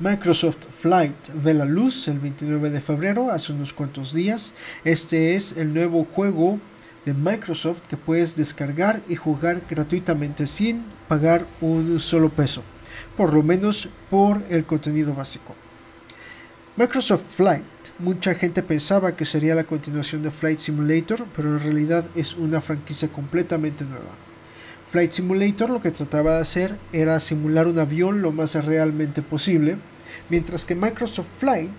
Microsoft Flight ve la luz el 29 de febrero, hace unos cuantos días. Este es el nuevo juego de Microsoft que puedes descargar y jugar gratuitamente sin pagar un solo peso, por lo menos por el contenido básico. Microsoft Flight, mucha gente pensaba que sería la continuación de Flight Simulator, pero en realidad es una franquicia completamente nueva. Flight Simulator lo que trataba de hacer era simular un avión lo más realmente posible, mientras que Microsoft Flight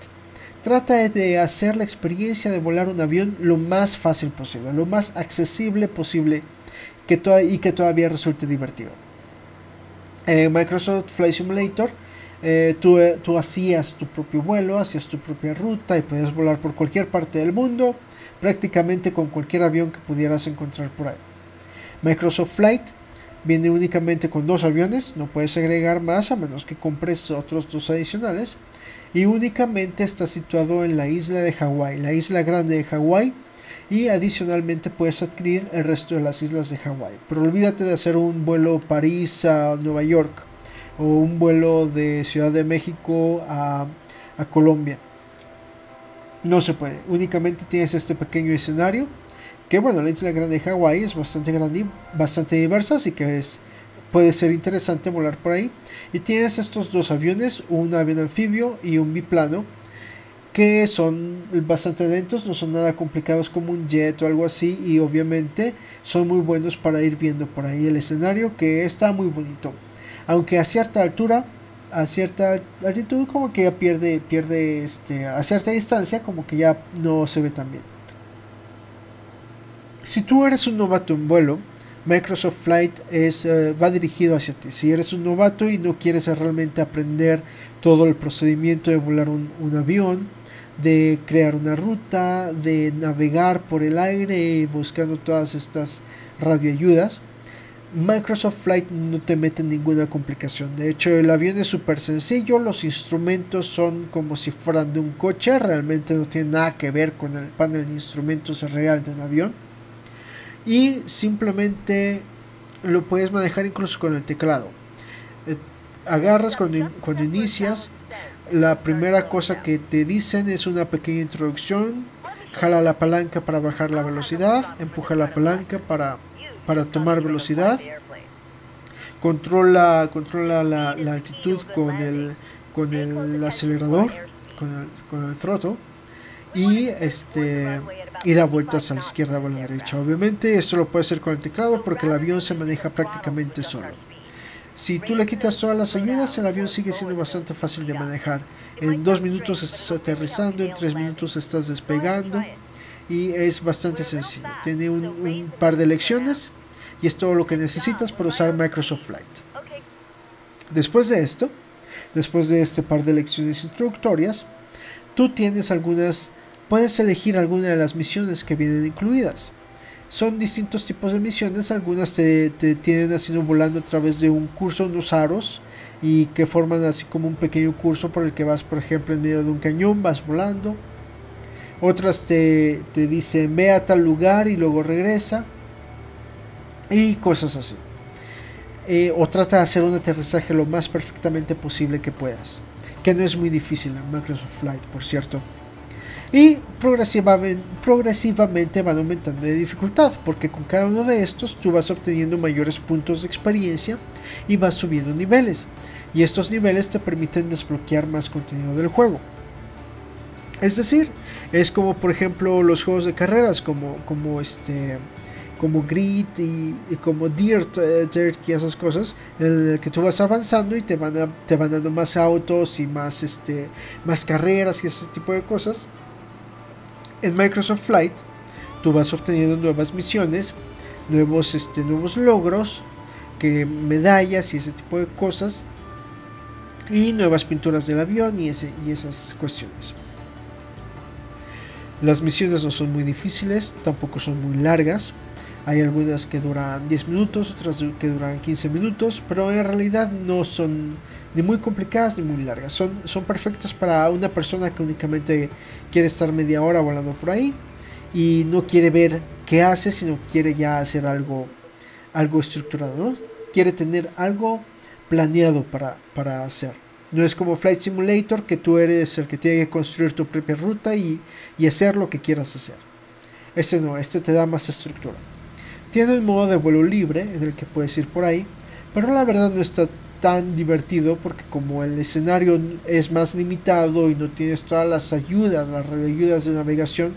trata de hacer la experiencia de volar un avión lo más fácil posible, lo más accesible posible y que todavía resulte divertido. Eh, Microsoft Flight Simulator, eh, tú, eh, tú hacías tu propio vuelo, hacías tu propia ruta y podías volar por cualquier parte del mundo, prácticamente con cualquier avión que pudieras encontrar por ahí. Microsoft Flight viene únicamente con dos aviones, no puedes agregar más a menos que compres otros dos adicionales. Y únicamente está situado en la isla de Hawái, la isla grande de Hawái. Y adicionalmente puedes adquirir el resto de las islas de Hawái. Pero olvídate de hacer un vuelo París a Nueva York o un vuelo de Ciudad de México a, a Colombia. No se puede. Únicamente tienes este pequeño escenario que bueno, la isla grande de Hawái es bastante grande bastante diversa, así que es, puede ser interesante volar por ahí. Y tienes estos dos aviones, un avión anfibio y un biplano, que son bastante lentos, no son nada complicados como un jet o algo así, y obviamente son muy buenos para ir viendo por ahí el escenario, que está muy bonito. Aunque a cierta altura, a cierta altitud, como que ya pierde, pierde este, a cierta distancia, como que ya no se ve tan bien. Si tú eres un novato en vuelo, Microsoft Flight es, eh, va dirigido hacia ti. Si eres un novato y no quieres realmente aprender todo el procedimiento de volar un, avión, de crear una ruta, de navegar por el aire buscando todas estas radioayudas, Microsoft Flight no te mete ninguna complicación. De hecho, el avión es súper sencillo, los instrumentos son como si fueran de un coche, realmente no tiene nada que ver con el panel de instrumentos real de un avión y simplemente lo puedes manejar incluso con el teclado. Eh, agarras cuando, cuando inicias, la primera cosa que te dicen es una pequeña introducción, jala la palanca para bajar la velocidad, empuja la palanca para, para tomar velocidad, controla, controla la, la altitud con el, con el acelerador, con el, con el throttle y este y da vueltas a la izquierda o a la derecha. Obviamente esto lo puede hacer con el teclado porque el avión se maneja prácticamente solo. Si tú le quitas todas las ayudas, el avión sigue siendo bastante fácil de manejar. En dos minutos estás aterrizando, en tres minutos estás despegando y es bastante sencillo. Tiene un, un par de lecciones y es todo lo que necesitas para usar Microsoft Flight. Después de esto, después de este par de lecciones introductorias, tú tienes algunas puedes elegir alguna de las misiones que vienen incluidas. Son distintos tipos de misiones, algunas te, tienen haciendo volando a través de un curso, unos aros, y que forman así como un pequeño curso por el que vas, por ejemplo, en medio de un cañón, vas volando. Otras te, te dicen ve a tal lugar y luego regresa. Y cosas así. Eh, o trata de hacer un aterrizaje lo más perfectamente posible que puedas. Que no es muy difícil en Microsoft Flight, por cierto y progresivamente, van aumentando de dificultad porque con cada uno de estos tú vas obteniendo mayores puntos de experiencia y vas subiendo niveles. Y estos niveles te permiten desbloquear más contenido del juego. Es decir es como por ejemplo los juegos de carreras como como este como Grid y, como Dirt, eh, Dirt, y esas cosas, en el que tú vas avanzando y te van, te van dando más autos y más, este, más carreras y ese tipo de cosas en Microsoft Flight tú vas obteniendo nuevas misiones, nuevos, este, nuevos logros, que medallas y ese tipo de cosas, y nuevas pinturas del avión y, ese, y esas cuestiones. Las misiones no son muy difíciles, tampoco son muy largas. Hay algunas que duran 10 minutos, otras que duran 15 minutos, pero en realidad no son ni muy complicadas ni muy largas. Son, son perfectas para una persona que únicamente quiere estar media hora volando por ahí y no quiere ver qué hace, sino quiere ya hacer algo, algo estructurado, Quiere tener algo planeado para, para hacer. No es como Flight Simulator que tú eres el que tiene que construir tu propia ruta y, y hacer lo que quieras hacer. Este no, este te da más estructura. Tiene un modo de vuelo libre en el que puedes ir por ahí, pero la verdad no está tan divertido porque como el escenario es más limitado y no tienes todas las ayudas, las ayudas de navegación,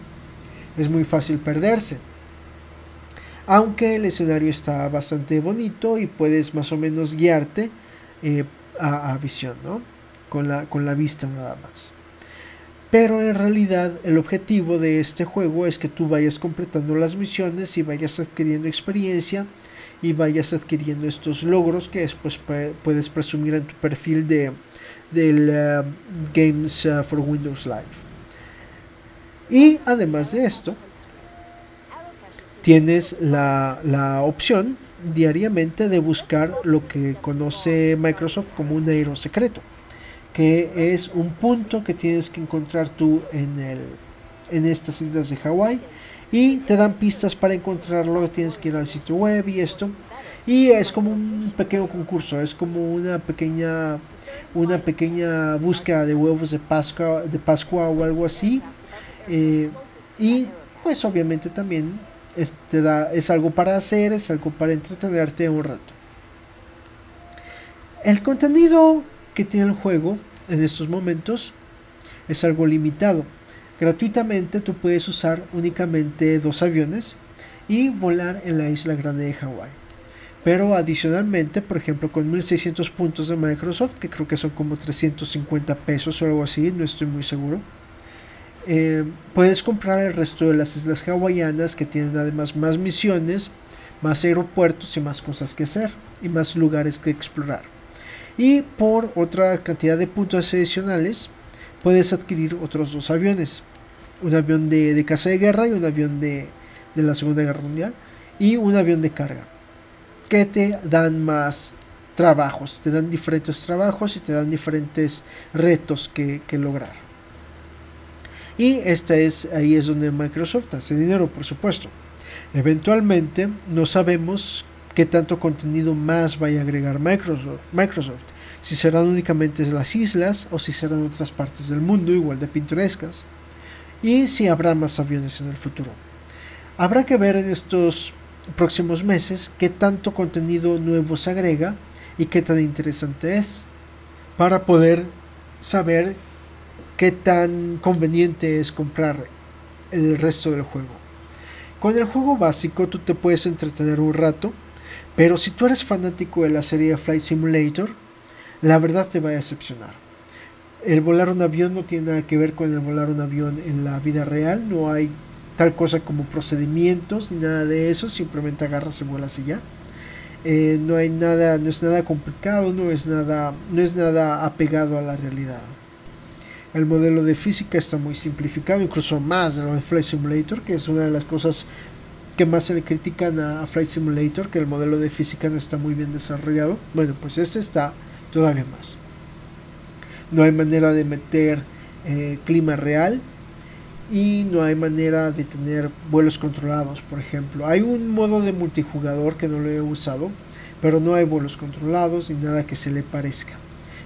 es muy fácil perderse. Aunque el escenario está bastante bonito y puedes más o menos guiarte eh, a, visión, ¿no? Con la, con la vista nada más. Pero en realidad el objetivo de este juego es que tú vayas completando las misiones y vayas adquiriendo experiencia y vayas adquiriendo estos logros que después puedes presumir en tu perfil de del uh, Games uh, for Windows Live. Y además de esto, tienes la, la, opción diariamente de buscar lo que conoce Microsoft como un aero secreto que es un punto que tienes que encontrar tú en, el, en estas islas de Hawái y te dan pistas para encontrarlo, tienes que ir al sitio web y esto. Y es como un pequeño concurso, es como una pequeña una pequeña búsqueda de huevos de Pascua, de Pascua o algo así. Eh, y pues obviamente también es, da, es algo para hacer, es algo para entretenerte un rato. El contenido que tiene el juego en estos momentos es algo limitado. Gratuitamente tú puedes usar únicamente dos aviones y volar en la isla grande de Hawái. Pero adicionalmente, por ejemplo, con 1600 puntos de Microsoft, que creo que son como 350 pesos o algo así, no estoy muy seguro, eh, puedes comprar el resto de las islas hawaianas que tienen además más misiones, más aeropuertos y más cosas que hacer y más lugares que explorar. Y por otra cantidad de puntos adicionales puedes adquirir otros dos aviones. Un avión de, de caza de guerra y un avión de, de, la Segunda Guerra Mundial. Y un avión de carga. Que te dan más trabajos. Te dan diferentes trabajos y te dan diferentes retos que, que lograr. Y esta es, ahí es donde Microsoft hace dinero, por supuesto. Eventualmente no sabemos qué tanto contenido más vaya a agregar Microsoft, Microsoft. Si serán únicamente las islas o si serán otras partes del mundo igual de pintorescas. Y si habrá más aviones en el futuro. Habrá que ver en estos próximos meses qué tanto contenido nuevo se agrega y qué tan interesante es para poder saber qué tan conveniente es comprar el resto del juego. Con el juego básico tú te puedes entretener un rato pero si tú eres fanático de la serie Flight Simulator, la verdad te va a decepcionar. El volar un avión no tiene nada que ver con el volar un avión en la vida real, no hay tal cosa como procedimientos ni nada de eso, simplemente agarras y vuelas y ya. Eh, no hay nada, no es nada complicado, no es nada, no es nada apegado a la realidad. El modelo de física está muy simplificado, incluso más de lo de Flight Simulator, que es una de las cosas que más se le critican a Flight Simulator, que el modelo de física no está muy bien desarrollado. Bueno, pues este está todavía más. No hay manera de meter eh, clima real y no hay manera de tener vuelos controlados, por ejemplo. Hay un modo de multijugador que no lo he usado, pero no hay vuelos controlados ni nada que se le parezca.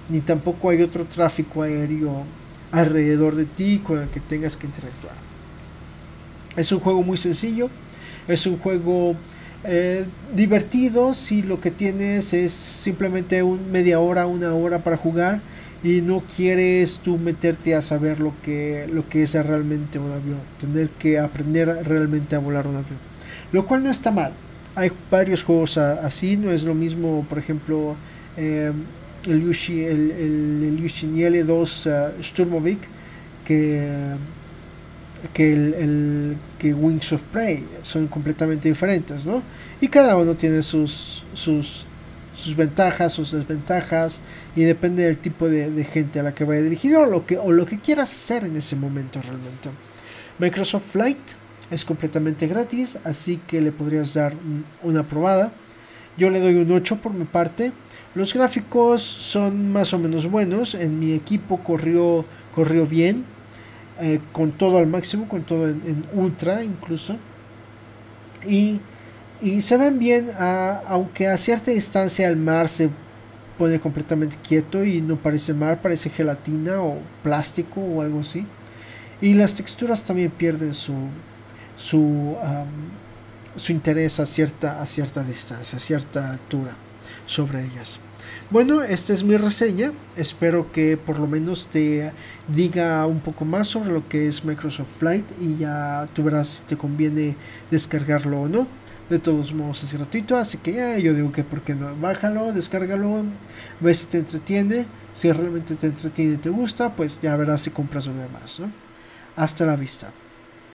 Ni tampoco hay otro tráfico aéreo alrededor de ti con el que tengas que interactuar. Es un juego muy sencillo, es un juego eh, divertido si lo que tienes es simplemente un media hora, una hora para jugar y no quieres tú meterte a saber lo que, lo que es realmente un avión, tener que aprender realmente a volar un avión. Lo cual no está mal. Hay varios juegos así, no es lo mismo, por ejemplo, eh, el Yushi, el, el, 2 uh, Sturmovik que que, el, que Wings of Prey son completamente diferentes, ¿no? Y cada uno tiene sus, sus, sus ventajas, sus desventajas, y depende del tipo de, gente a la que vaya dirigido o lo, que, o lo que quieras hacer en ese momento realmente. Microsoft Flight es completamente gratis, así que le podrías dar una probada. Yo le doy un 8 por mi parte. Los gráficos son más o menos buenos. En mi equipo corrió, corrió bien eh, con todo al máximo, con todo en, ultra incluso. Y, se ven bien, aunque a cierta distancia al mar se pone completamente quieto y no parece mar, parece gelatina o plástico o algo así. Y las texturas también pierden su, su, su interés a cierta, a cierta distancia, a cierta altura sobre ellas. Bueno, esta es mi reseña. Espero que por lo menos te diga un poco más sobre lo que es Microsoft Flight y ya tú verás si te conviene descargarlo o no. De todos modos es gratuito, así que ya yo digo que por qué no, bájalo, descárgalo, ve si te entretiene. Si realmente te entretiene y te gusta, pues ya verás si compras o demás. ¿no? Hasta la vista.